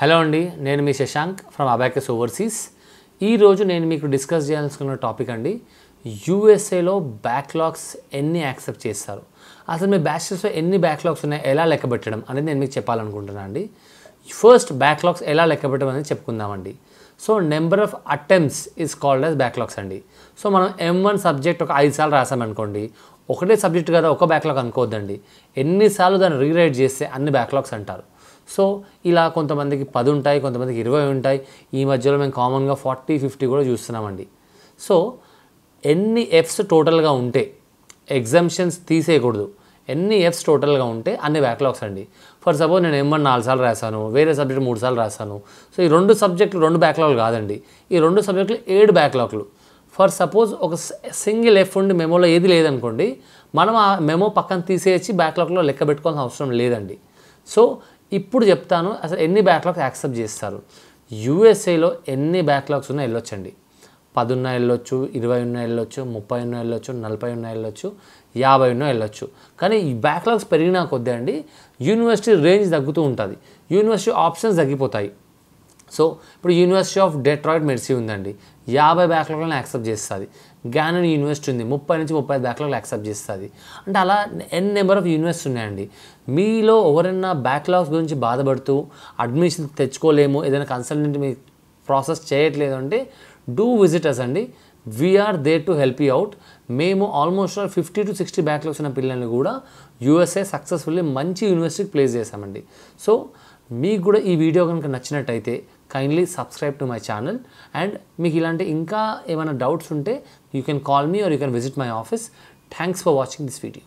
Hello అండి నేను మీ శశాంక్ ఫ్రమ్ అబాకస్ ఓవర్సీస్ ఈరోజు నేను మీకు డిస్కస్ చేయాల్సుకున్న టాపిక్ అండి యూఎస్ఏలో బ్యాక్లాగ్స్ ఎన్ని యాక్సెప్ట్ చేస్తారు? అసలు మీ బ్యాచెస్లో ఎన్ని బ్యాక్లాగ్స్ ఉన్నాయి? ఎలా లెక్కబెట్టడం అనేది నేను మీకు చెప్పాలనుకుంటున్నాను అండి. ఫస్ట్ బ్యాక్లాగ్స్ ఎలా లెక్కబెట్టడం అనేది చెప్పుకుందామండి so number of attempts is called as backlogs అండి. సో మనం ఎం వన్ సబ్జెక్ట్ ఒక ఐదు సార్లు రాసామనుకోండి ఒకటే సబ్జెక్ట్ కదా ఒక బ్యాక్లాగ్ అనుకోవద్దండి. ఎన్నిసార్లు దాన్ని రీరైట్ చేస్తే అన్ని బ్యాక్లాగ్స్ అంటారు. సో ఇలా కొంతమందికి పది ఉంటాయి కొంతమందికి ఇరవై ఉంటాయి. ఈ మధ్యలో మేము కామన్గా ఫార్టీ ఫిఫ్టీ కూడా చూస్తున్నామండి. సో ఎన్ని ఎఫ్స్ టోటల్గా ఉంటే ఎగ్జామ్షన్స్ తీసేయకూడదు. ఎన్ని ఎఫ్స్ టోటల్గా ఉంటే అన్ని బ్యాక్లాగ్స్ అండి. ఫర్ సపోజ్ నేను ఏమన్నా నాలుగు సార్లు రాశాను వేరే సబ్జెక్ట్ మూడు సార్లు రాశాను. సో ఈ రెండు సబ్జెక్టులు రెండు బ్యాక్లాగ్లు కాదండి. ఈ రెండు సబ్జెక్టులు ఏడు బ్యాక్లాగ్లు. ఫర్ సపోజ్ ఒక సింగిల్ ఎఫ్ ఉండి మెమోలో ఏది లేదనుకోండి మనం ఆ మెమో పక్కన తీసేసి బ్యాక్లాగ్లో లెక్క పెట్టుకోవాల్సిన అవసరం లేదండి. సో ఇప్పుడు చెప్తాను అసలు ఎన్ని బ్యాక్లాగ్స్ యాక్సెప్ట్ చేస్తారు? యూఎస్ఏలో ఎన్ని బ్యాక్లాగ్స్ ఉన్నా వెళ్ళొచ్చండి. పది వెళ్ళొచ్చు ఇరవై ఉన్న వెళ్ళొచ్చు ముప్పై ఉన్న వెళ్ళొచ్చు నలభై ఉన్న వెళ్ళొచ్చు యాభై ఉన్న వెళ్ళొచ్చు. కానీ ఈ బ్యాక్లాగ్స్ పెరిగినా కొద్ది అండి యూనివర్సిటీ రేంజ్ తగ్గుతూ ఉంటుంది. యూనివర్సిటీ ఆప్షన్స్ తగ్గిపోతాయి. సో ఇప్పుడు యూనివర్సిటీ ఆఫ్ డెట్రాయిడ్ మెర్సీ ఉందండి. యాభై బ్యాక్లాగ్లను యాక్సెప్ట్ చేస్తుంది. గ్యానన్ యూనివర్సిటీ ఉంది. ముప్పై నుంచి ముప్పై బ్యాక్లాగ్లు యాక్సెప్ట్ చేస్తుంది. అంటే అలా ఎన్ నెంబర్ ఆఫ్ యూనివర్సిటీ ఉన్నాయండి. మీలో ఎవరైనా బ్యాక్లాగ్స్ గురించి బాధపడుతూ అడ్మిషన్ తెచ్చుకోలేము ఏదైనా కన్సల్టెంట్ మీ ప్రాసెస్ చేయట్లేదు అంటే డూ విజిటర్స్ అండి. We're there to help you out మేము almost fifty to sixty backlogs ఉన్న పిల్లల్ని కూడా యూఎస్ఏ సక్సెస్ఫుల్లీ మంచి యూనివర్సిటీకి ప్లేస్ చేశామండి. సో మీకు కూడా ఈ వీడియో కనుక నచ్చినట్టయితే kindly subscribe to my channel and మీకు ఇలాంటి ఇంకా ఏమైనా డౌట్స్ ఉంటే you can call me or you can visit my office thanks for watching this video